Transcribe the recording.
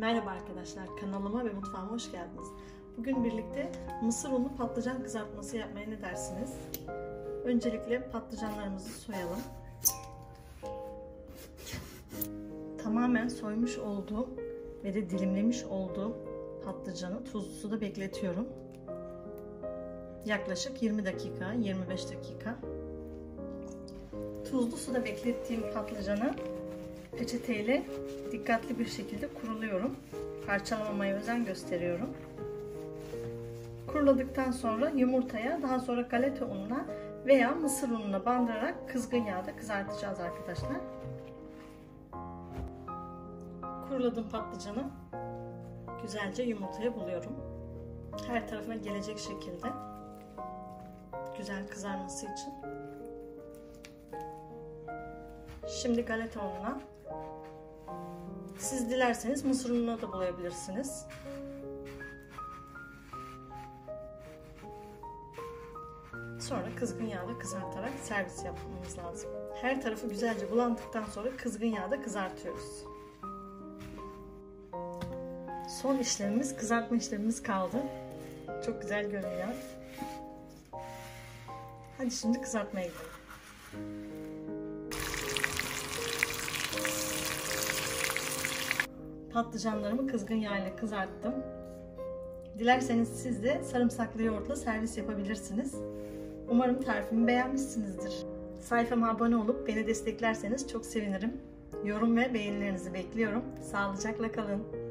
Merhaba arkadaşlar, kanalıma ve mutfağıma hoş geldiniz. Bugün birlikte mısır unlu patlıcan kızartması yapmaya ne dersiniz? Öncelikle patlıcanlarımızı soyalım. Tamamen soymuş olduğum ve de dilimlemiş olduğum patlıcanı tuzlu suda bekletiyorum. Yaklaşık 20 dakika, 25 dakika. Tuzlu suda beklettiğim patlıcanı peçeteyle dikkatli bir şekilde kuruluyorum. Parçalamamaya özen gösteriyorum. Kuruladıktan sonra yumurtaya, daha sonra galeta ununa veya mısır ununa bandırarak kızgın yağda kızartacağız arkadaşlar. Kuruladığım patlıcanı güzelce yumurtaya buluyorum. Her tarafına gelecek şekilde güzel kızarması için. Şimdi galeta ununa siz dilerseniz mısır ununa da bulayabilirsiniz. Sonra kızgın yağda kızartarak servis yapmamız lazım. Her tarafı güzelce bulandıktan sonra kızgın yağda kızartıyoruz. Son işlemimiz kızartma işlemimiz kaldı. Çok güzel görünüyor. Hadi şimdi kızartmaya gidelim. Patlıcanlarımı kızgın yağ ile kızarttım. Dilerseniz siz de sarımsaklı yoğurtla servis yapabilirsiniz. Umarım tarifimi beğenmişsinizdir. Sayfama abone olup beni desteklerseniz çok sevinirim. Yorum ve beğenilerinizi bekliyorum. Sağlıcakla kalın.